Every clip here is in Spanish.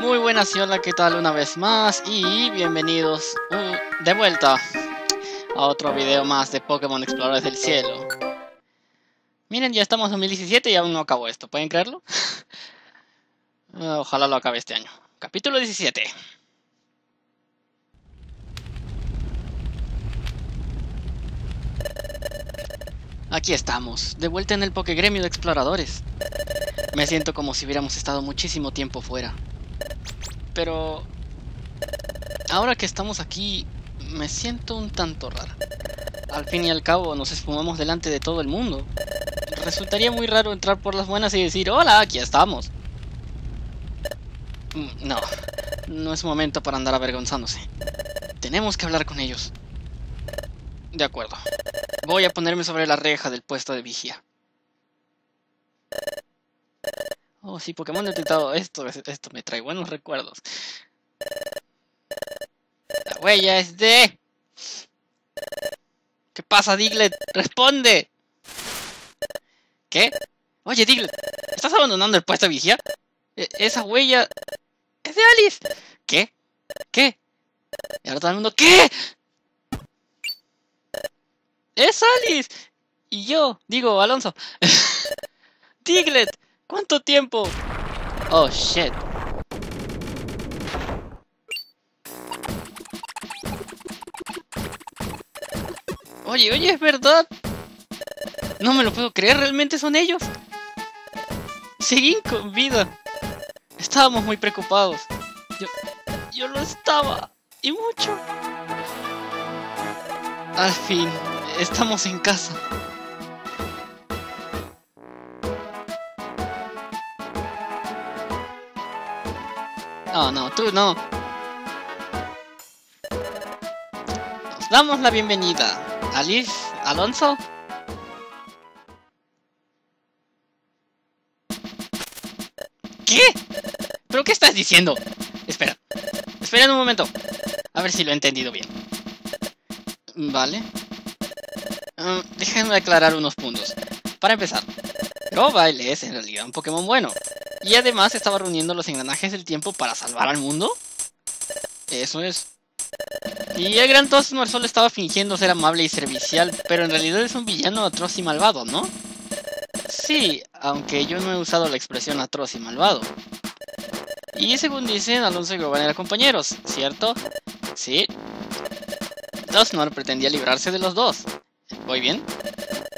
Muy buenas y hola, ¿qué tal una vez más? Y bienvenidos uh, de vuelta a otro video más de Pokémon Exploradores del Cielo. Miren, ya estamos en 2017 y aún no acabó esto, ¿pueden creerlo? Ojalá lo acabe este año. Capítulo 17. Aquí estamos, de vuelta en el Pokégremio de Exploradores. Me siento como si hubiéramos estado muchísimo tiempo fuera. Pero... Ahora que estamos aquí, me siento un tanto rara. Al fin y al cabo, nos esfumamos delante de todo el mundo. Resultaría muy raro entrar por las buenas y decir, hola, aquí estamos. Mm, no, no es momento para andar avergonzándose. Tenemos que hablar con ellos. De acuerdo. Voy a ponerme sobre la reja del puesto de vigía. Oh, sí, Pokémon detectado. Esto, esto me trae buenos recuerdos. La huella es de... ¿Qué pasa, Diglett? ¡Responde! ¿Qué? Oye, Diglett, ¿estás abandonando el puesto de vigía? E, esa huella... ¡Es de Alice! ¿Qué? ¿Qué? Y ahora todo el mundo... ¿Qué? ¡Es Alice! Y yo, digo, Alonso. Diglett, ¿cuánto tiempo? Oh, shit. Oye, oye, es verdad. No me lo puedo creer, realmente son ellos. Seguí con vida. Estábamos muy preocupados. Yo, yo lo estaba. Y mucho. Al fin, estamos en casa. Oh, no, tú no. Nos damos la bienvenida. Alice, Alonso. ¿Qué? ¿Pero qué estás diciendo? Espera. Espera un momento. A ver si lo he entendido bien. Vale. Um, déjenme aclarar unos puntos. Para empezar, Grovyle es en realidad un Pokémon bueno. Y además estaba reuniendo los engranajes del tiempo para salvar al mundo. Eso es. Y el gran Tosnor solo estaba fingiendo ser amable y servicial, pero en realidad es un villano atroz y malvado, ¿no? Sí, aunque yo no he usado la expresión atroz y malvado. Y según dicen, Alonso y Goban eran compañeros, ¿cierto? Sí. Tosnor pretendía librarse de los dos. ¿Voy bien?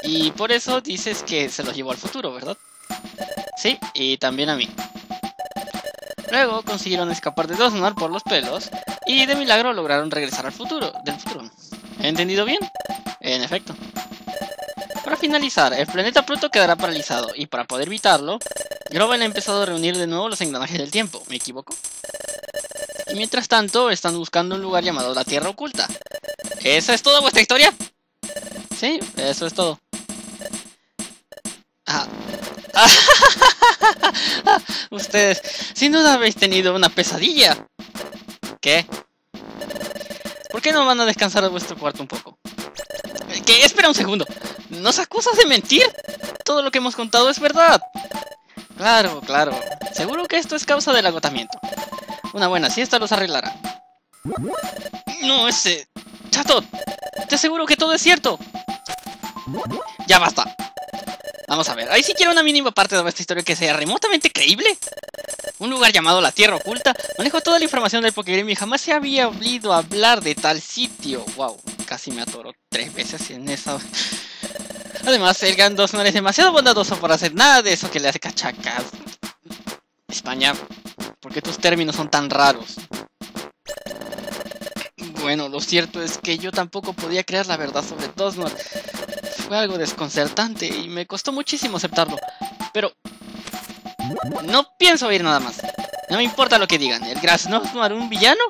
Y por eso dices que se los llevó al futuro, ¿verdad? Sí, y también a mí. Luego consiguieron escapar de Dosnor por los pelos y de milagro lograron regresar al futuro, del futuro. ¿He entendido bien? En efecto. Para finalizar, el planeta Pluto quedará paralizado y para poder evitarlo, Groven ha empezado a reunir de nuevo los engranajes del tiempo, ¿me equivoco? Y mientras tanto, están buscando un lugar llamado la Tierra Oculta. ¿Esa es toda vuestra historia? Sí, eso es todo. Ah. Ustedes, sin duda habéis tenido una pesadilla. ¿Qué? ¿Por qué no van a descansar a vuestro cuarto un poco? ¿Qué? Espera un segundo. ¿Nos acusas de mentir? Todo lo que hemos contado es verdad. Claro, claro. Seguro que esto es causa del agotamiento. Una buena siesta los arreglará. No, ese... Chato, te aseguro que todo es cierto. Ya basta. Vamos a ver, ahí sí quiero una mínima parte de esta historia que sea remotamente creíble. Un lugar llamado la Tierra Oculta manejo toda la información del Pokégremio y jamás se había oído hablar de tal sitio. Wow, casi me atoro tres veces en esa... Además, el Gandos no es demasiado bondadoso para hacer nada de eso que le hace cachacas. España, ¿por qué tus términos son tan raros? Bueno, lo cierto es que yo tampoco podía creer la verdad sobre Dosnor. Fue algo desconcertante y me costó muchísimo aceptarlo. Pero... No pienso oír nada más. No me importa lo que digan. ¿El Grasnosmar un villano?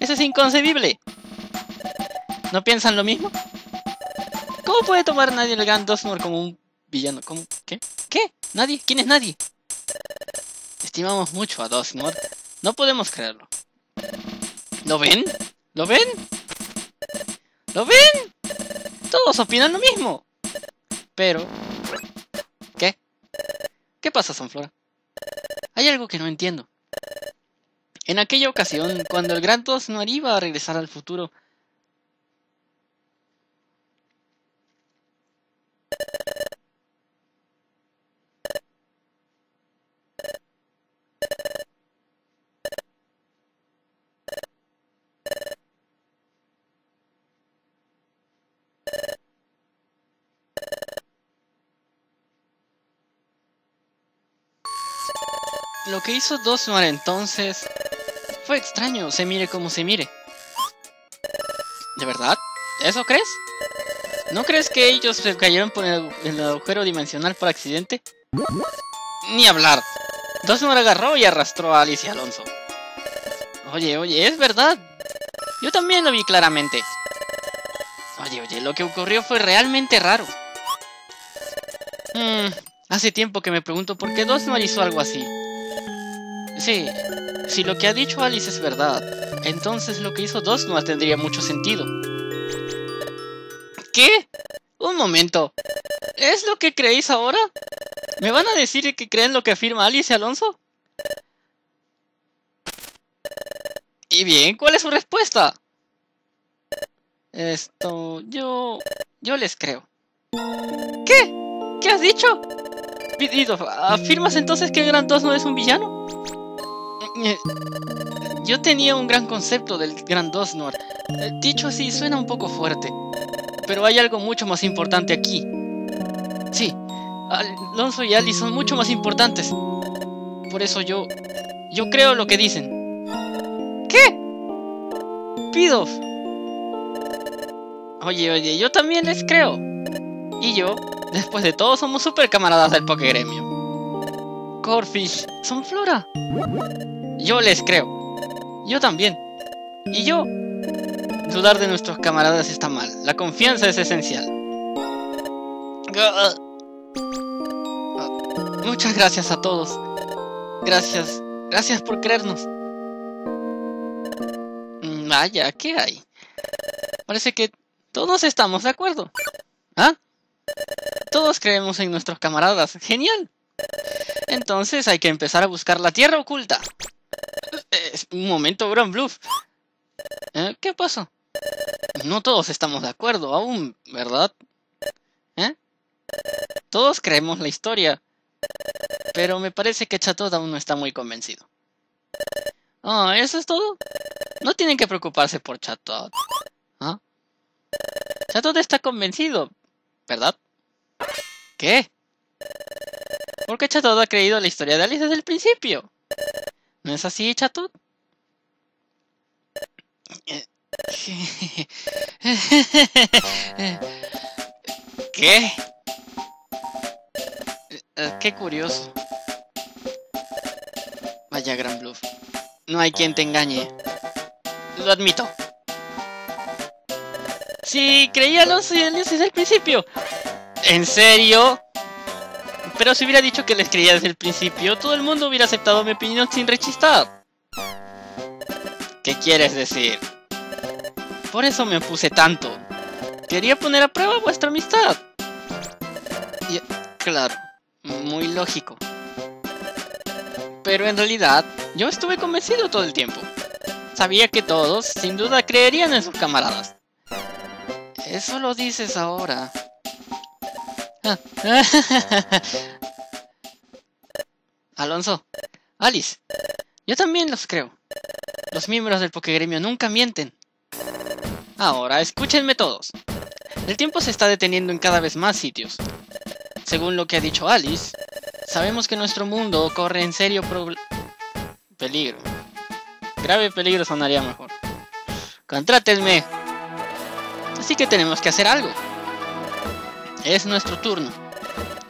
Eso es inconcebible. ¿No piensan lo mismo? ¿Cómo puede tomar nadie el Gran Dosnor como un villano? ¿Cómo? ¿Qué? ¿Qué? ¿Nadie? ¿Quién es nadie? Estimamos mucho a Dosnor. No podemos creerlo. ¿Lo ven? ¿Lo ven? ¿Lo ven? Todos opinan lo mismo. Pero... ¿Qué? ¿Qué pasa, Sonflora? Hay algo que no entiendo. En aquella ocasión, cuando el Gran Dos no iba a regresar al futuro, Lo que hizo Dosmar entonces fue extraño, se mire como se mire. ¿De verdad? ¿Eso crees? ¿No crees que ellos se cayeron por el, agujero dimensional por accidente? Ni hablar. Dosmar agarró y arrastró a Alice y Alonso. Oye, oye, es verdad. Yo también lo vi claramente. Oye, oye, lo que ocurrió fue realmente raro. Hmm, hace tiempo que me pregunto por qué Dosmar hizo algo así. Sí, si lo que ha dicho Alice es verdad, entonces lo que hizo Dos no tendría mucho sentido. ¿Qué? Un momento. ¿Es lo que creéis ahora? ¿Me van a decir que creen lo que afirma Alice Alonso? Y bien, ¿cuál es su respuesta? Esto... yo... yo les creo. ¿Qué? ¿Qué has dicho? ¿afirmas entonces que Gran 2 no es un villano? Yo tenía un gran concepto del Gran Dosnor. Eh, dicho así, suena un poco fuerte. Pero hay algo mucho más importante aquí. Sí, Alonso y Ali son mucho más importantes. Por eso yo... Yo creo lo que dicen. ¿Qué? Pidos. Oye, oye, yo también les creo. Y yo, después de todo, somos super camaradas del Pokegremio. Corfish, son Flora. Yo les creo. Yo también. Y yo. Dudar de nuestros camaradas está mal. La confianza es esencial. Muchas gracias a todos. Gracias. Gracias por creernos. Vaya, ¿qué hay? Parece que todos estamos de acuerdo. ¿Ah? Todos creemos en nuestros camaradas. Genial. Entonces hay que empezar a buscar la tierra oculta un momento, Gran Bluff. ¿Eh? ¿Qué pasó? No todos estamos de acuerdo aún, ¿verdad? ¿Eh? Todos creemos la historia. Pero me parece que Chatot aún no está muy convencido. Ah, ¿eso es todo? No tienen que preocuparse por Chatot. ¿Ah? Chatot está convencido, ¿verdad? ¿Qué? Porque Chatot ha creído la historia de Alice desde el principio. ¿No es así, Chatot? ¿Qué? Eh, qué curioso. Vaya gran bluff. No hay quien te engañe. Lo admito. Sí, creía y desde el principio. ¿En serio? Pero si hubiera dicho que les creía desde el principio, todo el mundo hubiera aceptado mi opinión sin rechistar. ¿Qué quieres decir? Por eso me opuse tanto. Quería poner a prueba vuestra amistad. Y, claro, muy lógico. Pero en realidad, yo estuve convencido todo el tiempo. Sabía que todos, sin duda, creerían en sus camaradas. Eso lo dices ahora. Alonso, Alice, yo también los creo. Los miembros del Pokegremio nunca mienten. Ahora, escúchenme todos. El tiempo se está deteniendo en cada vez más sitios. Según lo que ha dicho Alice, sabemos que nuestro mundo corre en serio peligro. Grave peligro sonaría mejor. Contrátenme. Así que tenemos que hacer algo. Es nuestro turno.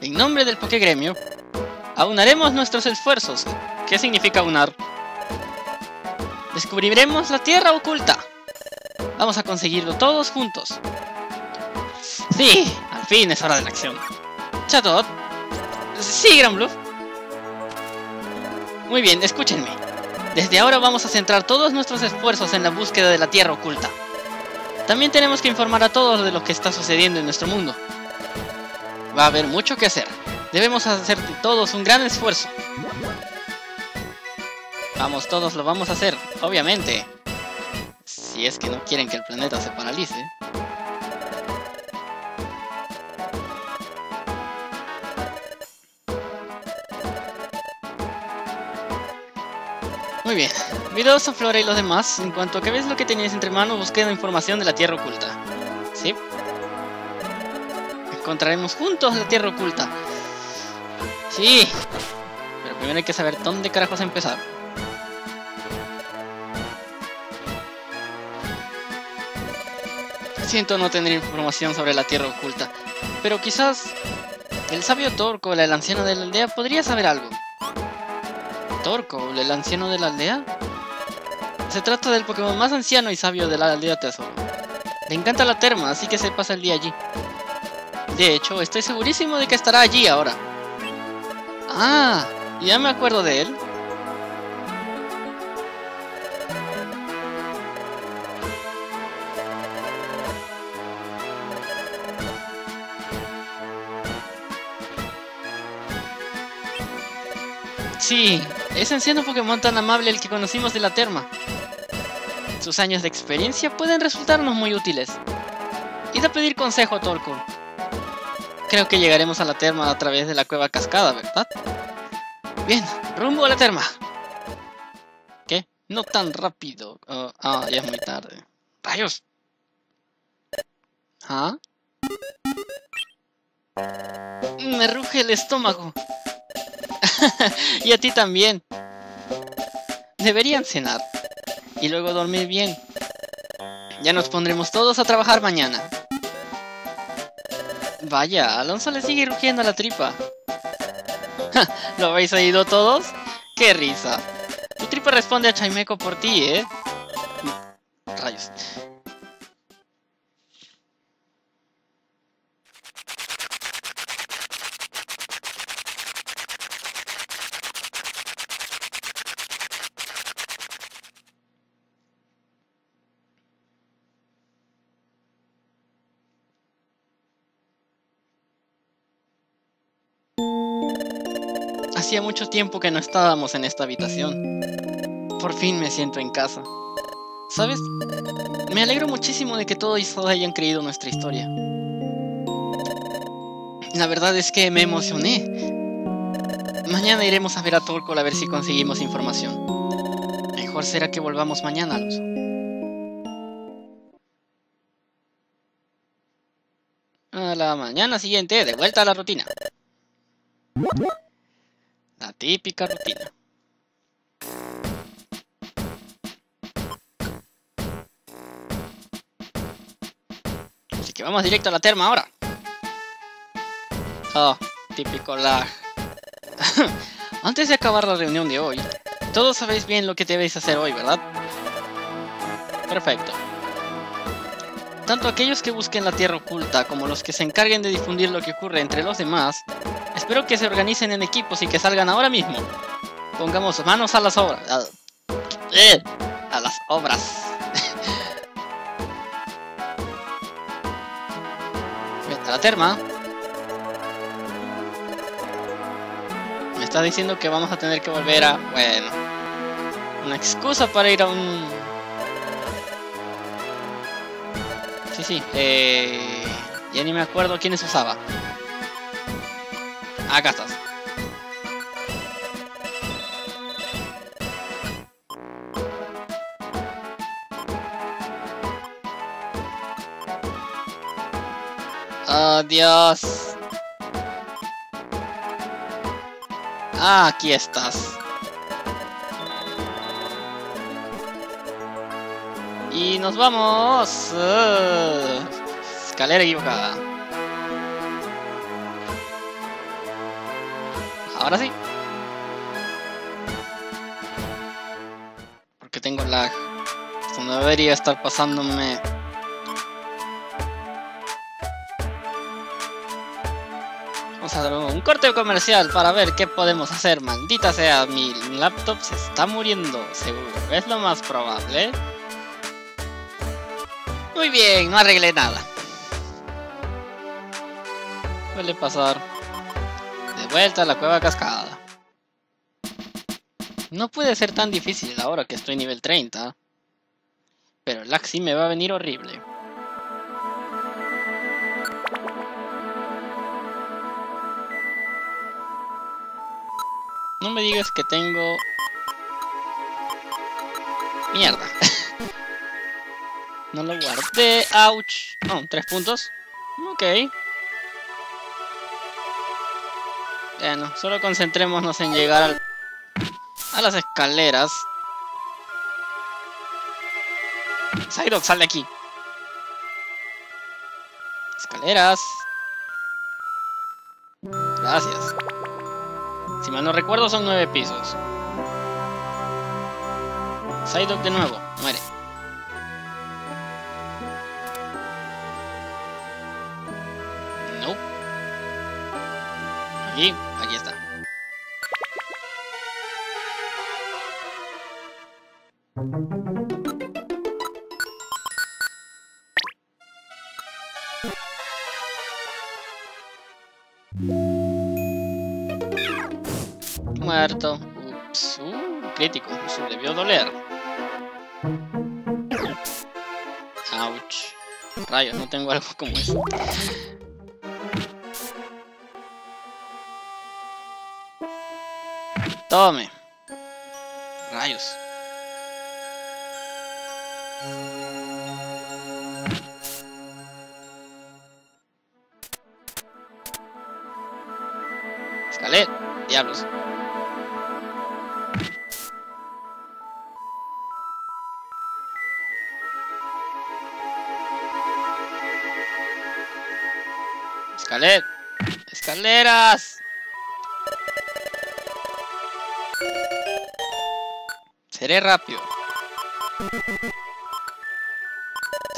En nombre del Pokegremio, aunaremos nuestros esfuerzos. ¿Qué significa aunar? Descubriremos la tierra oculta. Vamos a conseguirlo todos juntos. Sí, al fin es hora de la acción. Chatot. Sí, Gran. Muy bien, escúchenme. Desde ahora vamos a centrar todos nuestros esfuerzos en la búsqueda de la tierra oculta. También tenemos que informar a todos de lo que está sucediendo en nuestro mundo. Va a haber mucho que hacer. Debemos hacer todos un gran esfuerzo. Vamos, todos lo vamos a hacer, obviamente. Si es que no quieren que el planeta se paralice. Muy bien, Videos Flora y los demás, en cuanto a ves lo que tenías entre manos, busqué información de la Tierra Oculta. Encontraremos juntos la Tierra Oculta. Sí. Pero primero hay que saber dónde carajos empezar. Siento no tener información sobre la Tierra Oculta, pero quizás el sabio Torco, el anciano de la aldea, podría saber algo. Torco, el anciano de la aldea? Se trata del Pokémon más anciano y sabio de la aldea Tesoro. Le encanta la terma, así que se pasa el día allí. De hecho, estoy segurísimo de que estará allí ahora. Ah, ya me acuerdo de él. Sí, es anciano Pokémon tan amable el que conocimos de la terma. Sus años de experiencia pueden resultarnos muy útiles. Id a pedir consejo a Torkoal. Creo que llegaremos a la terma a través de la cueva cascada, ¿verdad? Bien, rumbo a la terma. ¿Qué? No tan rápido. Oh, ah, ya es muy tarde. ¡Rayos! ¿Ah? Me ruge el estómago. y a ti también. Deberían cenar. Y luego dormir bien. Ya nos pondremos todos a trabajar mañana. Vaya, Alonso le sigue rugiendo la tripa. ¿Lo habéis oído todos? ¡Qué risa! Tu tripa responde a Chaimeco por ti, ¿eh? Rayos. Tiempo que no estábamos en esta habitación. Por fin me siento en casa. ¿Sabes? Me alegro muchísimo de que todos hayan creído nuestra historia. La verdad es que me emocioné. Mañana iremos a ver a Torco a ver si conseguimos información. Mejor será que volvamos mañana. A la mañana siguiente, de vuelta a la rutina. La típica rutina. Así que vamos directo a la terma ahora. Oh, típico lag. Antes de acabar la reunión de hoy, todos sabéis bien lo que debéis hacer hoy, ¿verdad? Perfecto. Tanto aquellos que busquen la tierra oculta como los que se encarguen de difundir lo que ocurre entre los demás, espero que se organicen en equipos y que salgan ahora mismo. Pongamos manos a las obras. A, eh, las obras. A la terma. Me está diciendo que vamos a tener que volver a... Bueno. Una excusa para ir a un Sí, sí. Eh, ya ni me acuerdo quiénes usaba. Acá estás. Adiós. Ah, aquí estás. Y nos vamos. Uh, escalera equivocada. Ahora sí. Porque tengo lag. Esto no debería estar pasándome. Vamos a dar un corte comercial para ver qué podemos hacer. Maldita sea, mi laptop se está muriendo, seguro. Es lo más probable. Muy bien, no arreglé nada. Suele pasar. Vuelta a la cueva cascada. No puede ser tan difícil ahora que estoy nivel 30. Pero el lag sí me va a venir horrible. No me digas que tengo... Mierda. no lo guardé. Ouch. Oh, tres puntos. Ok. Bueno, solo concentrémonos en llegar al... a las escaleras. Psyduck, sal de aquí. Escaleras. Gracias. Si mal no recuerdo son nueve pisos. Psyduck de nuevo. Muere. Aquí, aquí está. Muerto. Ups, uh, crítico. Eso debió doler. Ouch. Rayos, no tengo algo como eso. Tome.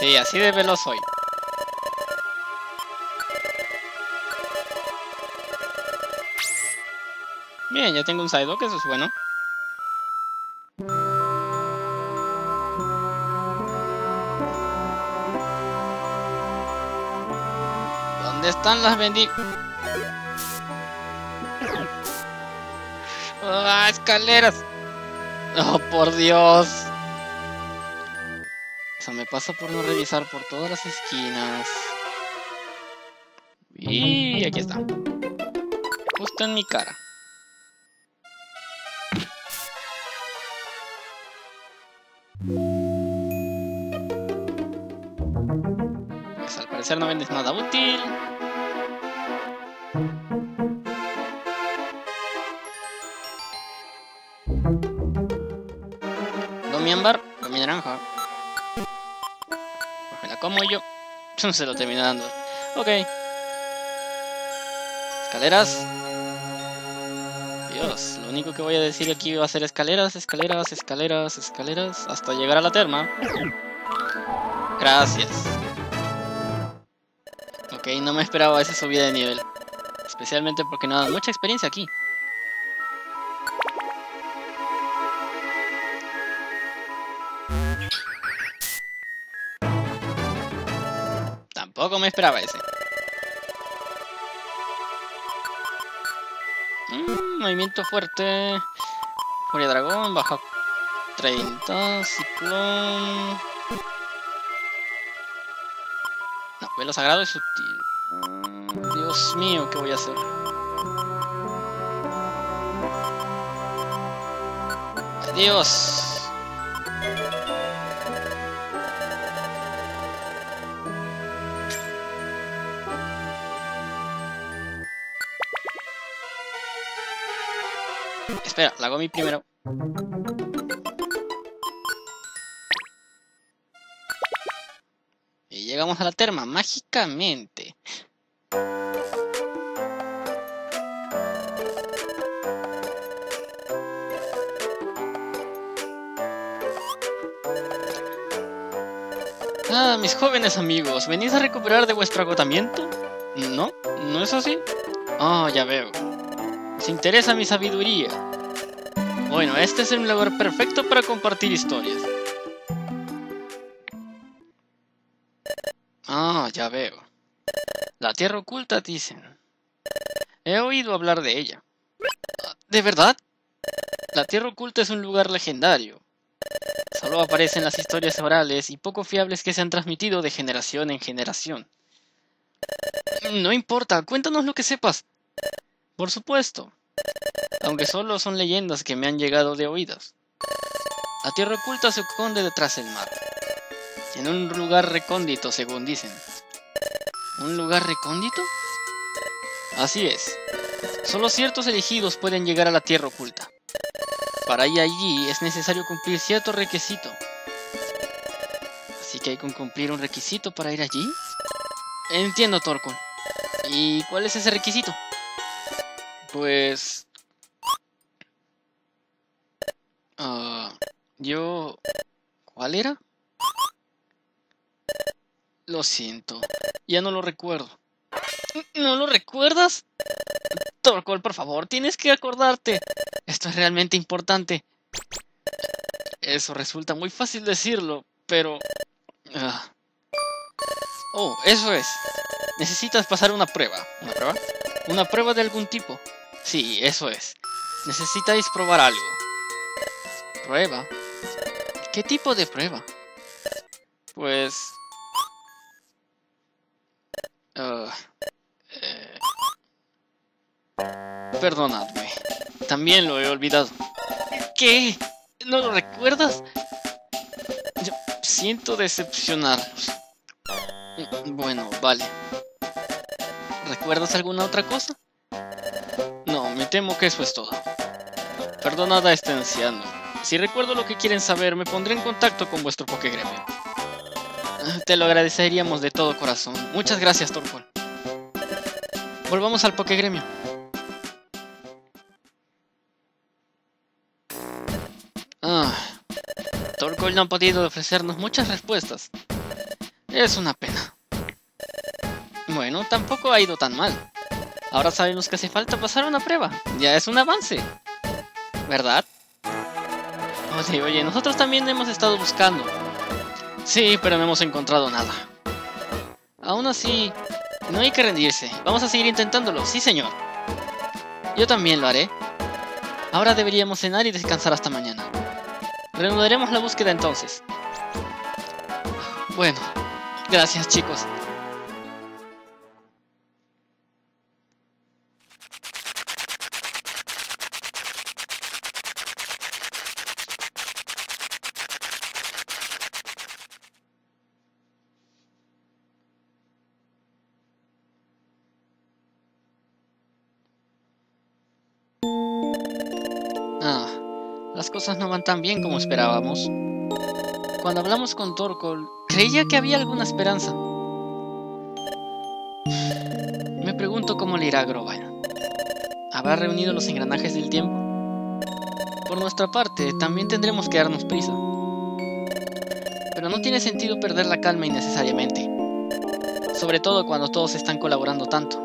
Sí, así de veloz soy. Bien, ya tengo un Psyduck, eso es bueno. ¿Dónde están las bendi... ¡Ah, escaleras! ¡Oh, por Dios! Me pasa por no revisar por todas las esquinas. Y aquí está. Justo en mi cara. Pues al parecer no vendes nada útil. Yo. Se lo termino dando. Ok. Escaleras. Dios, lo único que voy a decir aquí va a ser escaleras, escaleras, escaleras, escaleras, hasta llegar a la terma. Gracias. Ok, no me esperaba esa subida de nivel. Especialmente porque no da mucha experiencia aquí. Tampoco me esperaba ese. Mm, movimiento fuerte. Furia dragón, baja 30, ciclón. No, velo sagrado es sutil. Dios mío, ¿qué voy a hacer? Adiós. Espera, la hago a mí primero. Y llegamos a la terma, mágicamente. Ah, mis jóvenes amigos, ¿venís a recuperar de vuestro agotamiento? ¿No? ¿No es así? Ah, ya veo. ¿Os interesa mi sabiduría? Bueno, este es el lugar perfecto para compartir historias. Ah, ya veo. La tierra oculta, dicen. He oído hablar de ella. ¿De verdad? La Tierra Oculta es un lugar legendario. Solo aparece en las historias orales y poco fiables que se han transmitido de generación en generación. No importa, cuéntanos lo que sepas. Por supuesto. Aunque solo son leyendas que me han llegado de oídas. La Tierra Oculta se esconde detrás del mar. En un lugar recóndito, según dicen. ¿Un lugar recóndito? Así es. Solo ciertos elegidos pueden llegar a la Tierra Oculta. Para ir allí es necesario cumplir cierto requisito. Así que hay que cumplir un requisito para ir allí. Entiendo, Torcon. ¿Y cuál es ese requisito? Pues... Ah, yo... ¿Cuál era? Lo siento. Ya no lo recuerdo. ¿No lo recuerdas? Torcol, por favor, tienes que acordarte. Esto es realmente importante. Eso resulta muy fácil decirlo, pero... Ah. Oh, eso es. Necesitas pasar una prueba. ¿Una prueba? Una prueba de algún tipo. Sí, eso es. Necesitáis probar algo. ¿Prueba? ¿Qué tipo de prueba? Pues... Uh, eh... Perdonadme. También lo he olvidado. ¿Qué? ¿No lo recuerdas? Yo siento decepcionarlos. Bueno, vale. ¿Recuerdas alguna otra cosa? No, me temo que eso es todo. Perdonad a este anciano. Si recuerdo lo que quieren saber, me pondré en contacto con vuestro Pokégremio. Te lo agradeceríamos de todo corazón. Muchas gracias, Torpol. Volvamos al Pokégremio. Ah, Torkoal no ha podido ofrecernos muchas respuestas. Es una pena. Bueno, tampoco ha ido tan mal. Ahora sabemos que hace falta pasar una prueba. Ya es un avance. ¿Verdad? Oye, oye, nosotros también hemos estado buscando. Sí, pero no hemos encontrado nada. Aún así, no hay que rendirse. Vamos a seguir intentándolo, sí señor. Yo también lo haré. Ahora deberíamos cenar y descansar hasta mañana. Reanudaremos la búsqueda entonces. Bueno, gracias chicos. Las cosas no van tan bien como esperábamos. Cuando hablamos con Torkol, creía que había alguna esperanza. Me pregunto cómo le irá a Grovine. ¿Habrá reunido los engranajes del tiempo? Por nuestra parte, también tendremos que darnos prisa. Pero no tiene sentido perder la calma innecesariamente. Sobre todo cuando todos están colaborando tanto.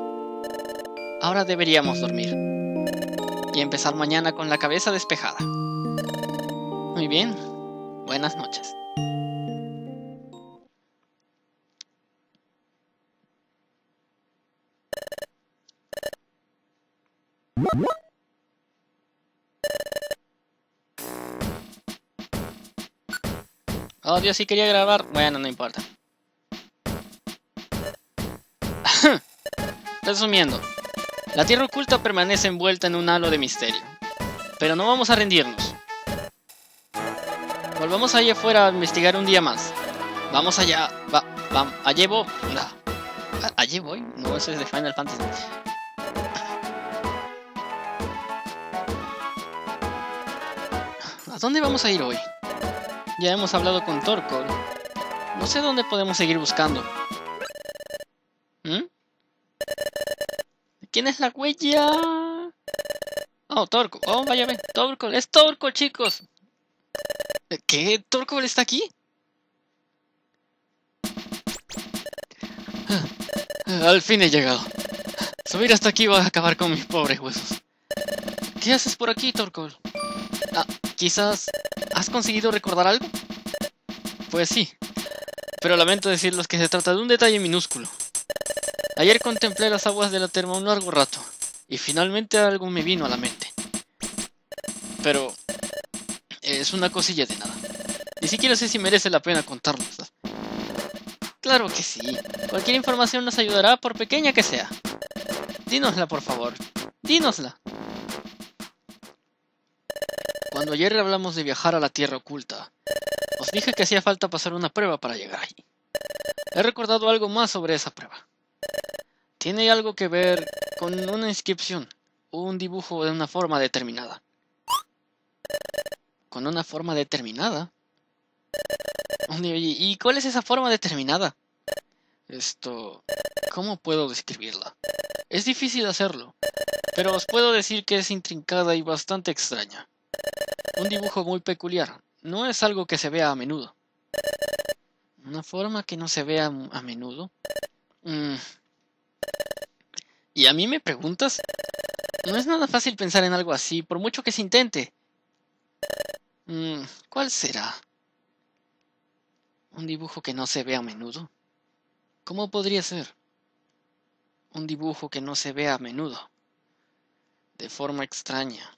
Ahora deberíamos dormir. Y empezar mañana con la cabeza despejada. Muy bien. Buenas noches. Oh, Dios, sí quería grabar. Bueno, no importa. Resumiendo, la Tierra Oculta permanece envuelta en un halo de misterio. Pero no vamos a rendirnos. Volvamos allá afuera a investigar un día más. Vamos allá. Va, va, allá voy. ¿Allí voy? No, eso es de Final Fantasy. ¿A dónde vamos a ir hoy? Ya hemos hablado con Torco. No sé dónde podemos seguir buscando. ¿Quién es la huella? Oh, Torco. Oh, vaya, ven. Torco. Es Torco, chicos. ¿Qué? ¿Torkoal está aquí? Ah, al fin he llegado. Subir hasta aquí va a acabar con mis pobres huesos. ¿Qué haces por aquí, Torkoal? Ah, quizás... ¿Has conseguido recordar algo? Pues sí. Pero lamento decirles que se trata de un detalle minúsculo. Ayer contemplé las aguas de la terma un largo rato. Y finalmente algo me vino a la mente. pero es una cosilla de nada. Ni siquiera sé si merece la pena contarlo. Claro que sí. Cualquier información nos ayudará, por pequeña que sea. Dínosla, por favor. Dínosla. Cuando ayer hablamos de viajar a la Tierra Oculta, os dije que hacía falta pasar una prueba para llegar allí. He recordado algo más sobre esa prueba. Tiene algo que ver con una inscripción o un dibujo de una forma determinada. ¿Con una forma determinada? ¿Y cuál es esa forma determinada? Esto... ¿Cómo puedo describirla? Es difícil hacerlo, pero os puedo decir que es intrincada y bastante extraña. Un dibujo muy peculiar, no es algo que se vea a menudo. ¿Una forma que no se vea a menudo? Mm. ¿Y a mí me preguntas? No es nada fácil pensar en algo así, por mucho que se intente. Mm, ¿Cuál será? ¿Un dibujo que no se ve a menudo? ¿Cómo podría ser? Un dibujo que no se ve a menudo. De forma extraña.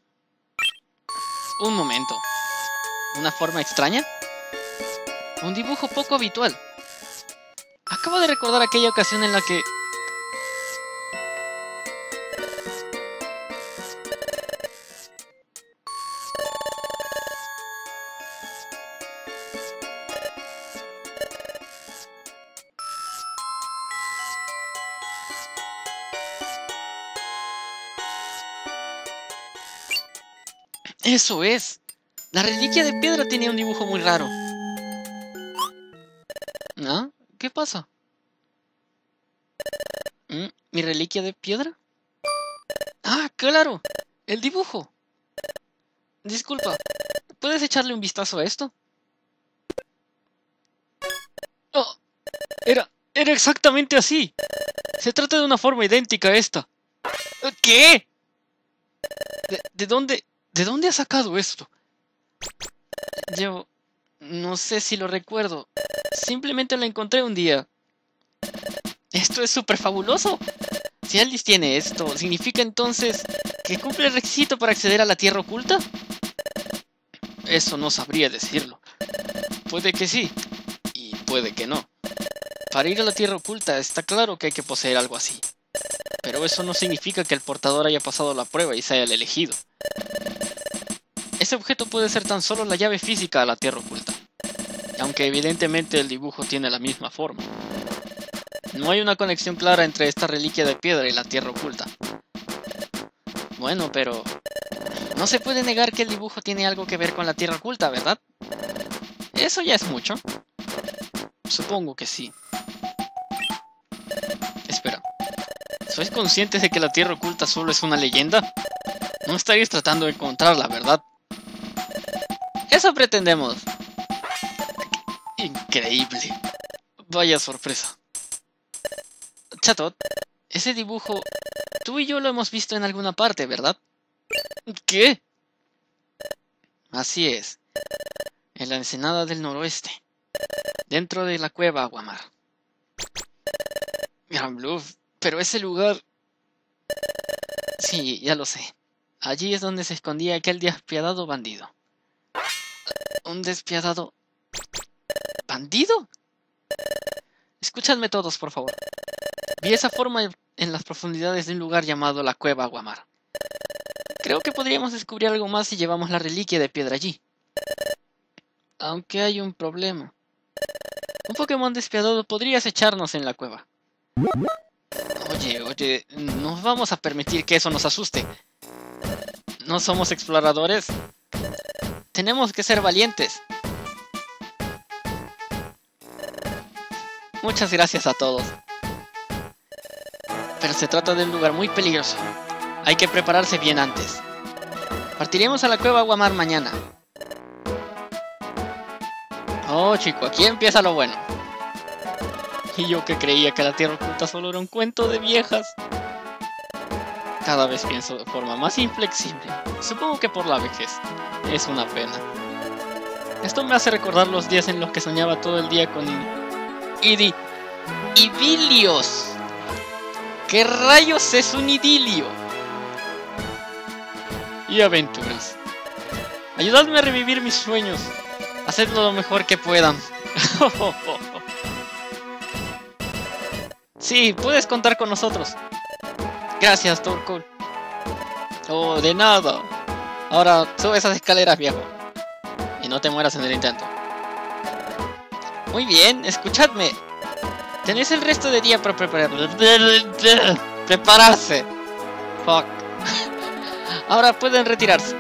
Un momento. ¿Una forma extraña? Un dibujo poco habitual. Acabo de recordar aquella ocasión en la que Eso es. La reliquia de piedra tenía un dibujo muy raro. ¿Ah? ¿Qué pasa? ¿Mm? ¿Mi reliquia de piedra? Ah, claro. El dibujo. Disculpa. ¿Puedes echarle un vistazo a esto? Oh, era, era exactamente así. Se trata de una forma idéntica a esta. ¿Qué? ¿De, de dónde? ¿De dónde has sacado esto? Yo no sé si lo recuerdo. Simplemente lo encontré un día. Esto es súper fabuloso. Si Alice tiene esto, ¿significa entonces que cumple el requisito para acceder a la Tierra Oculta? Eso no sabría decirlo. Puede que sí, y puede que no. Para ir a la Tierra Oculta está claro que hay que poseer algo así. Pero eso no significa que el portador haya pasado la prueba y se haya elegido. Ese objeto puede ser tan solo la llave física a la Tierra Oculta, aunque evidentemente el dibujo tiene la misma forma. No hay una conexión clara entre esta reliquia de piedra y la Tierra Oculta. Bueno, pero... No se puede negar que el dibujo tiene algo que ver con la Tierra Oculta, ¿verdad? Eso ya es mucho. Supongo que sí. Espera. ¿Sois conscientes de que la Tierra Oculta solo es una leyenda? No estaréis tratando de encontrarla, ¿verdad? Eso pretendemos. Increíble. Vaya sorpresa. Chatot, ese dibujo, tú y yo lo hemos visto en alguna parte, ¿verdad? ¿Qué? Así es. En la ensenada del noroeste. Dentro de la cueva Aguamar. Gran Bluff, pero ese lugar... Sí, ya lo sé. Allí es donde se escondía aquel despiadado bandido un despiadado... ¿Bandido? Escúchadme todos, por favor. Vi esa forma en las profundidades de un lugar llamado la Cueva Aguamar. Creo que podríamos descubrir algo más si llevamos la reliquia de piedra allí. Aunque hay un problema. Un Pokémon despiadado podría acecharnos en la cueva. Oye, oye, no vamos a permitir que eso nos asuste. ¿No somos exploradores? Tenemos que ser valientes. Muchas gracias a todos. Pero se trata de un lugar muy peligroso. Hay que prepararse bien antes. Partiremos a la cueva Guamar mañana. Oh, chico, aquí empieza lo bueno. Y yo que creía que la Tierra Oculta solo era un cuento de viejas. Cada vez pienso de forma más inflexible. Supongo que por la vejez. Es una pena. Esto me hace recordar los días en los que soñaba todo el día con Idi... ¡Idilios! ¿Qué rayos es un idilio? Y aventuras. Ayudadme a revivir mis sueños. Hacedlo lo mejor que puedan. sí, puedes contar con nosotros. Gracias, Torkul. Oh, de nada. Ahora sube esas escaleras, viejo. Y no te mueras en el intento. Muy bien, escuchadme. Tenéis el resto de día para preparar... prepararse. Fuck. Ahora pueden retirarse.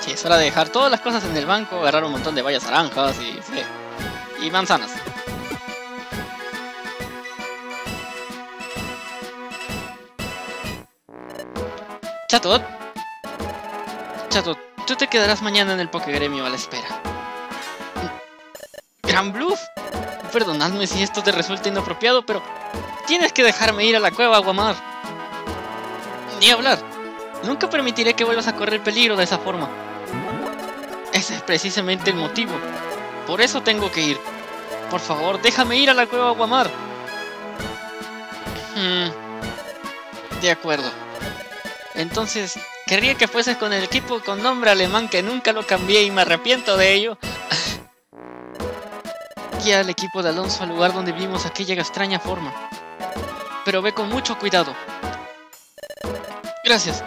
Sí, es hora de dejar todas las cosas en el banco, agarrar un montón de bayas naranjas y... y manzanas. Chatot. Chatot, tú te quedarás mañana en el Pokegremio a la espera. ¿Gran bluff? Perdonadme si esto te resulta inapropiado, pero tienes que dejarme ir a la cueva Aguamar. Ni hablar. Nunca permitiré que vuelvas a correr peligro de esa forma. Ese es precisamente el motivo. Por eso tengo que ir. Por favor, déjame ir a la cueva Aguamar. Hmm. De acuerdo. Entonces, querría que fueses con el equipo con nombre alemán que nunca lo cambié y me arrepiento de ello. Guía al equipo de Alonso al lugar donde vimos aquella extraña forma. Pero ve con mucho cuidado. Gracias.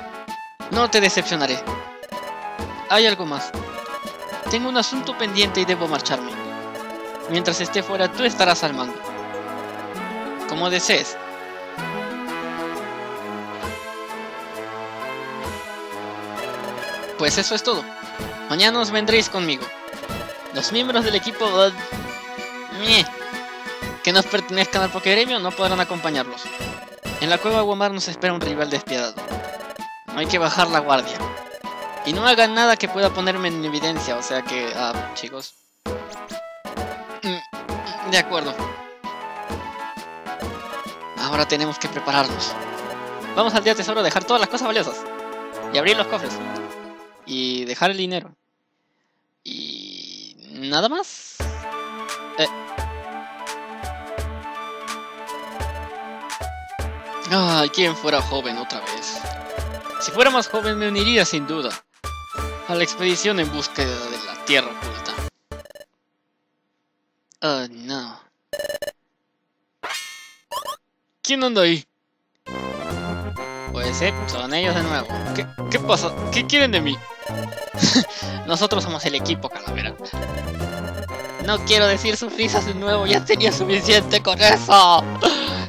No te decepcionaré. Hay algo más. Tengo un asunto pendiente y debo marcharme. Mientras esté fuera, tú estarás al mando. Como desees. Pues eso es todo. Mañana os vendréis conmigo. Los miembros del equipo que nos pertenezcan al Pokégremio no podrán acompañarlos. En la cueva Guamar nos espera un rival despiadado. No hay que bajar la guardia. Y no hagan nada que pueda ponerme en evidencia, o sea que... Ah, chicos. Mm, de acuerdo. Ahora tenemos que prepararnos. Vamos al día tesoro a dejar todas las cosas valiosas. Y abrir los cofres y dejar el dinero. Y nada más. Eh. Ay, quien fuera joven otra vez. Si fuera más joven me uniría sin duda a la expedición en búsqueda de la tierra oculta. Oh, no. ¿Quién anda ahí? Pues eh, son ellos de nuevo. ¿Qué, ¿Qué pasa? ¿Qué quieren de mí? Nosotros somos el equipo, Calavera. No quiero decir sus risas de nuevo, ya tenía suficiente con eso.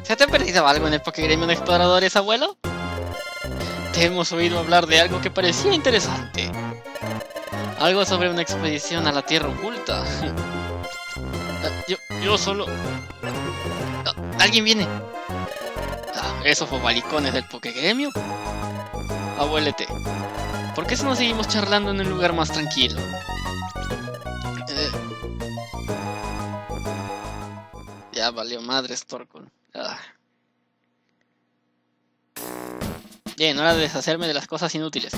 ¿Se te ha perdido algo en el Pokégremio de Exploradores, abuelo? Te hemos oído hablar de algo que parecía interesante. Algo sobre una expedición a la Tierra Oculta. yo, yo solo... Ah, ¿Alguien viene? Ah, ¿Esos balicones del Pokégremio? Abuelete. ¿Por qué no seguimos charlando en un lugar más tranquilo? Eh. Ya valió madre Storkon. Ah. Bien, hora de deshacerme de las cosas inútiles.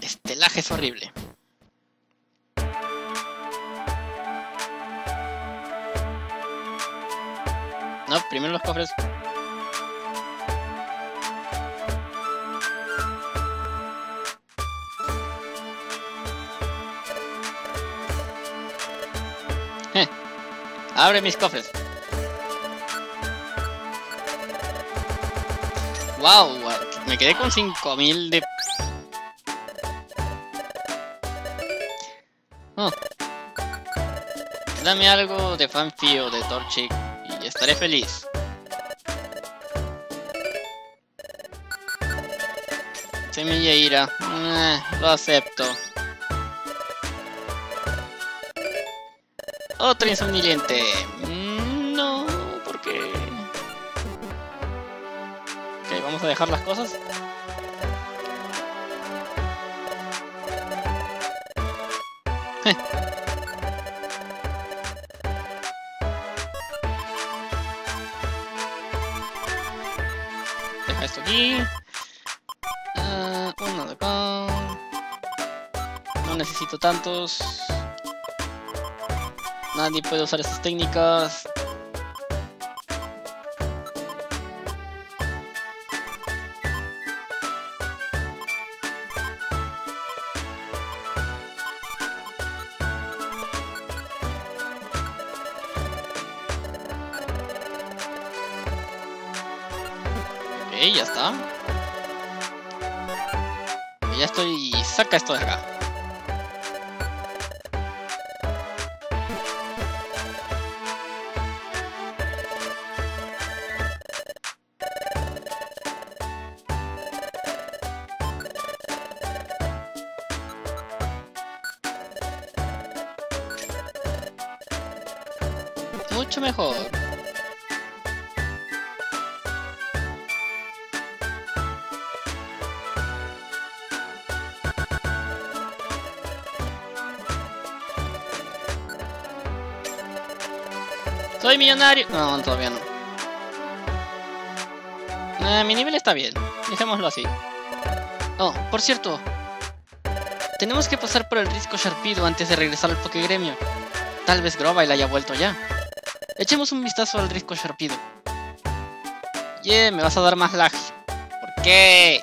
Estelaje es horrible. No, primero los cofres. Abre mis cofres. Wow, me quedé con 5000 de... Oh. Dame algo de Fanfi o de Torchic y estaré feliz. Semilla ira. Eh, lo acepto. Otra insomniliente. Mm, no, porque... Ok, vamos a dejar las cosas. Deja esto aquí. Uh, uno de acá. No necesito tantos. Nadie puede usar esas técnicas. Ok, ya está. Ya estoy... Saca esto de acá. Soy millonario. No, todavía no. Eh, mi nivel está bien. Dejémoslo así. Oh, por cierto. Tenemos que pasar por el risco Sharpido antes de regresar al Pokegremio. Tal vez Grovyle haya vuelto ya. Echemos un vistazo al risco Sharpido. Yeah, me vas a dar más lag. ¿Por qué?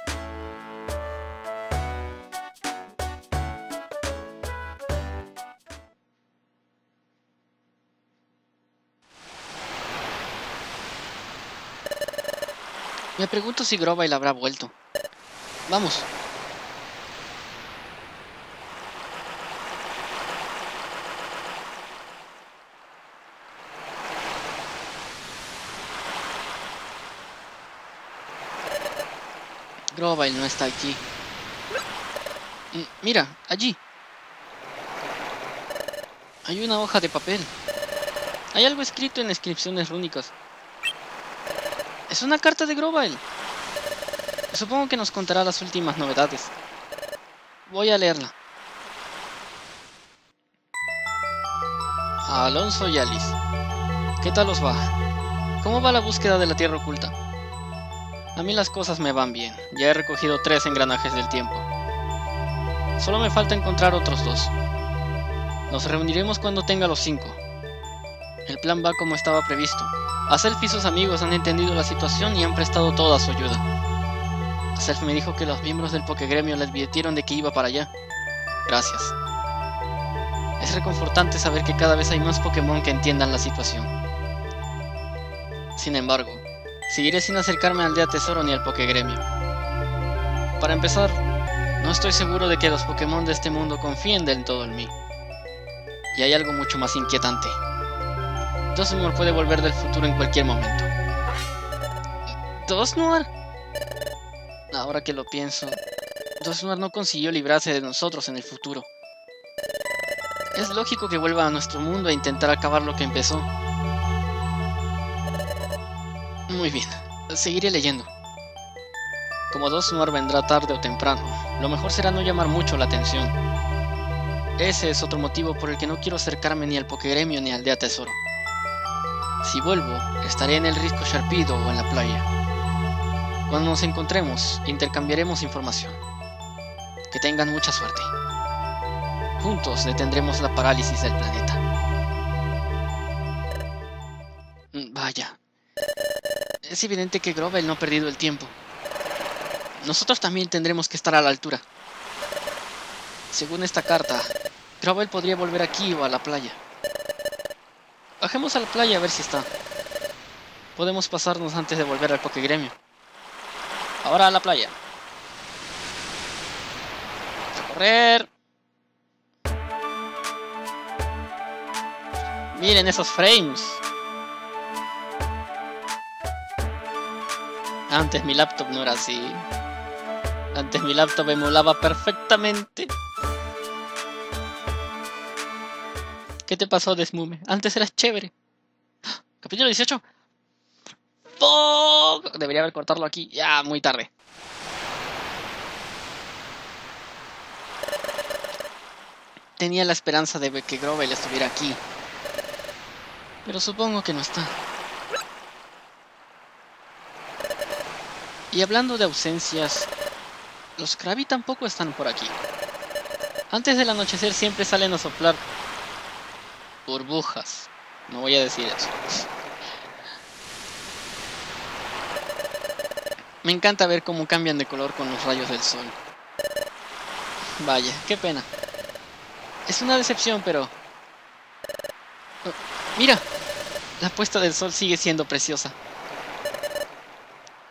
Me pregunto si Grovyle habrá vuelto. Vamos. Grovyle no está aquí. Mm, Mira, allí. Hay una hoja de papel. Hay algo escrito en inscripciones rúnicas. Es una carta de Grovyle. Supongo que nos contará las últimas novedades. Voy a leerla. Alonso y Alice. ¿Qué tal os va? ¿Cómo va la búsqueda de la Tierra Oculta? A mí las cosas me van bien. Ya he recogido tres engranajes del tiempo. Solo me falta encontrar otros dos. Nos reuniremos cuando tenga los cinco. El plan va como estaba previsto. Aself y sus amigos han entendido la situación y han prestado toda su ayuda. Aself me dijo que los miembros del Pokegremio le advirtieron de que iba para allá. Gracias. Es reconfortante saber que cada vez hay más Pokémon que entiendan la situación. Sin embargo, seguiré sin acercarme al Día Tesoro ni al Pokegremio. Para empezar, no estoy seguro de que los Pokémon de este mundo confíen del todo en mí. Y hay algo mucho más inquietante. Dosnoir puede volver del futuro en cualquier momento. ¿Dosnoir? Ahora que lo pienso, Dosnoir no consiguió librarse de nosotros en el futuro. Es lógico que vuelva a nuestro mundo a intentar acabar lo que empezó. Muy bien, seguiré leyendo. Como Dosnoir vendrá tarde o temprano, lo mejor será no llamar mucho la atención. Ese es otro motivo por el que no quiero acercarme ni al Pokegremio ni al Dea Tesoro. Si vuelvo, estaré en el risco Sharpido o en la playa. Cuando nos encontremos, intercambiaremos información. Que tengan mucha suerte. Juntos detendremos la parálisis del planeta. Mm, Vaya. Es evidente que Grovel no ha perdido el tiempo. Nosotros también tendremos que estar a la altura. Según esta carta, Grovel podría volver aquí o a la playa. Bajemos a la playa a ver si está. Podemos pasarnos antes de volver al Pokegremio. Ahora a la playa. A correr. Miren esos frames. Antes mi laptop no era así. Antes mi laptop emulaba perfectamente. ¿Qué te pasó, Desmume? Antes eras chévere. Capítulo 18. ¡Fuck! Debería haber cortarlo aquí. Ya, muy tarde. Tenía la esperanza de que Grovel estuviera aquí. Pero supongo que no está. Y hablando de ausencias, los Krabby tampoco están por aquí. Antes del anochecer siempre salen a soplar burbujas. No voy a decir eso. Me encanta ver cómo cambian de color con los rayos del sol. Vaya, qué pena. Es una decepción, pero... Oh, mira, la puesta del sol sigue siendo preciosa.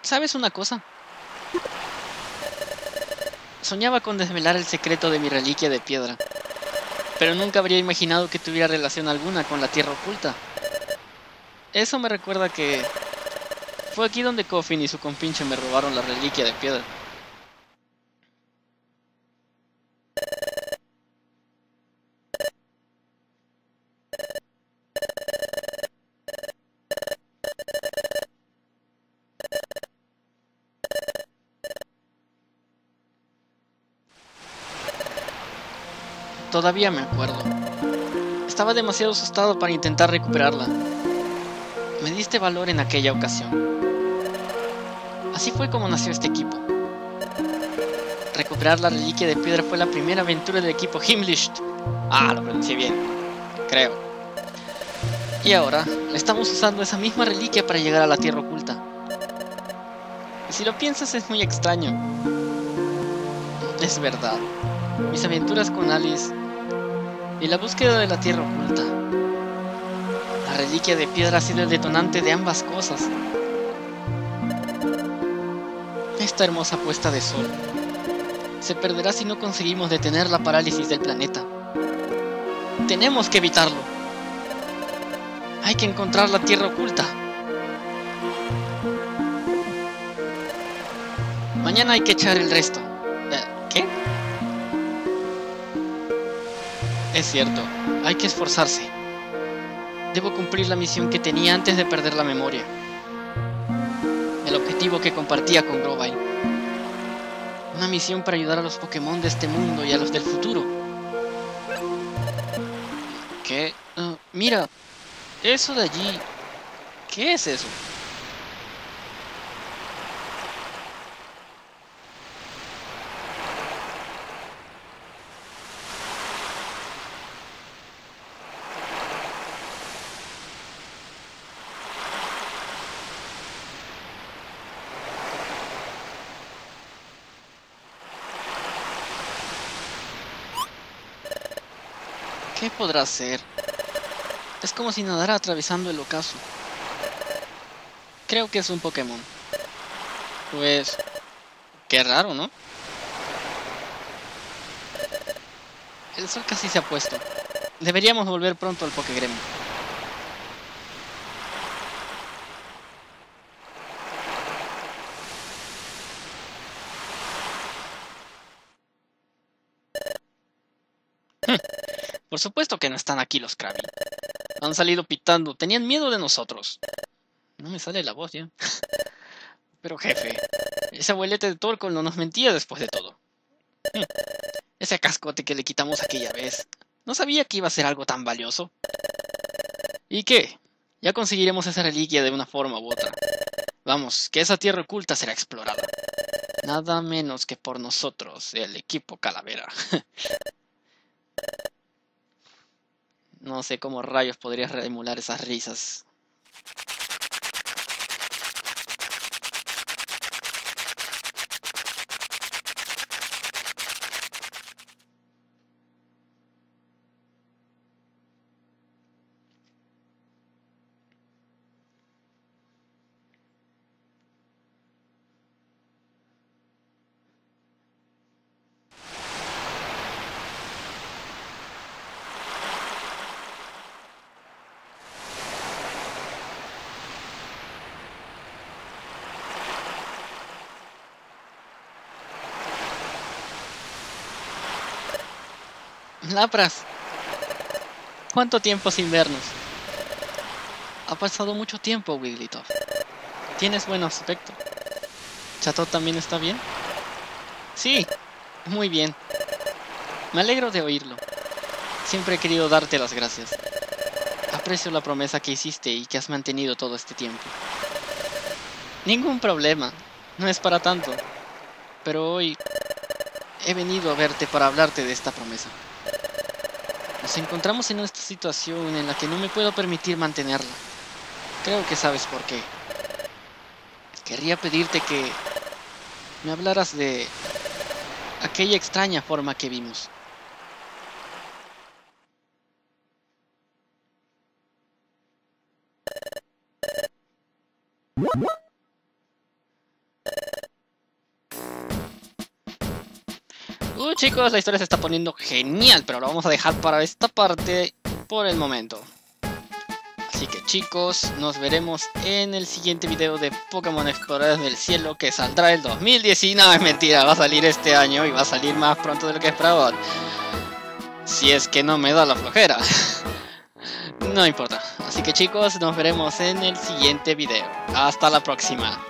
¿Sabes una cosa? Soñaba con desvelar el secreto de mi reliquia de piedra, pero nunca habría imaginado que tuviera relación alguna con la tierra oculta. Eso me recuerda que fue aquí donde Coffin y su compinche me robaron la reliquia de piedra. Todavía me acuerdo. Estaba demasiado asustado para intentar recuperarla. Me diste valor en aquella ocasión. Así fue como nació este equipo. Recuperar la reliquia de piedra fue la primera aventura del equipo Himmlicht. Ah, lo pronuncié bien. Creo. Y ahora, estamos usando esa misma reliquia para llegar a la Tierra Oculta. Y si lo piensas es muy extraño. Es verdad. Mis aventuras con Alice y la búsqueda de la Tierra Oculta. La reliquia de piedra ha sido el detonante de ambas cosas. Esta hermosa puesta de sol se perderá si no conseguimos detener la parálisis del planeta. Tenemos que evitarlo. Hay que encontrar la Tierra Oculta. Mañana hay que echar el resto. Cierto, hay que esforzarse. Debo cumplir la misión que tenía antes de perder la memoria. El objetivo que compartía con Grovile. Una misión para ayudar a los Pokémon de este mundo y a los del futuro. ¿Qué? Uh, mira, eso de allí... ¿Qué es eso? ¿Qué podrá ser? Es como si nadara atravesando el ocaso. Creo que es un Pokémon. Pues... Qué raro, ¿no? El sol casi se ha puesto. Deberíamos volver pronto al Pokégremio. Por supuesto que no están aquí los Krabby. Han salido pitando. Tenían miedo de nosotros. No me sale la voz ya. Pero jefe, ese abuelete de Torco no nos mentía después de todo. Hmm. Ese cascote que le quitamos aquella vez. No sabía que iba a ser algo tan valioso. ¿Y qué? Ya conseguiremos esa reliquia de una forma u otra. Vamos, que esa tierra oculta será explorada. Nada menos que por nosotros, el equipo Calavera. No sé cómo rayos podrías emular esas risas. Lapras. ¿Cuánto tiempo sin vernos? Ha pasado mucho tiempo, Wigglytuff. Tienes buen aspecto. ¿Chato también está bien? Sí, muy bien. Me alegro de oírlo. Siempre he querido darte las gracias. Aprecio la promesa que hiciste y que has mantenido todo este tiempo. Ningún problema. No es para tanto. Pero hoy he venido a verte para hablarte de esta promesa. Nos encontramos en esta situación en la que no me puedo permitir mantenerla. Creo que sabes por qué. Querría pedirte que me hablaras de aquella extraña forma que vimos. Chicos, la historia se está poniendo genial, pero lo vamos a dejar para esta parte por el momento. Así que chicos, nos veremos en el siguiente video de Pokémon Exploradores del Cielo que saldrá el 2019. Mentira, va a salir este año y va a salir más pronto de lo que esperaba. Si es que no me da la flojera. no importa. Así que chicos, nos veremos en el siguiente video. Hasta la próxima.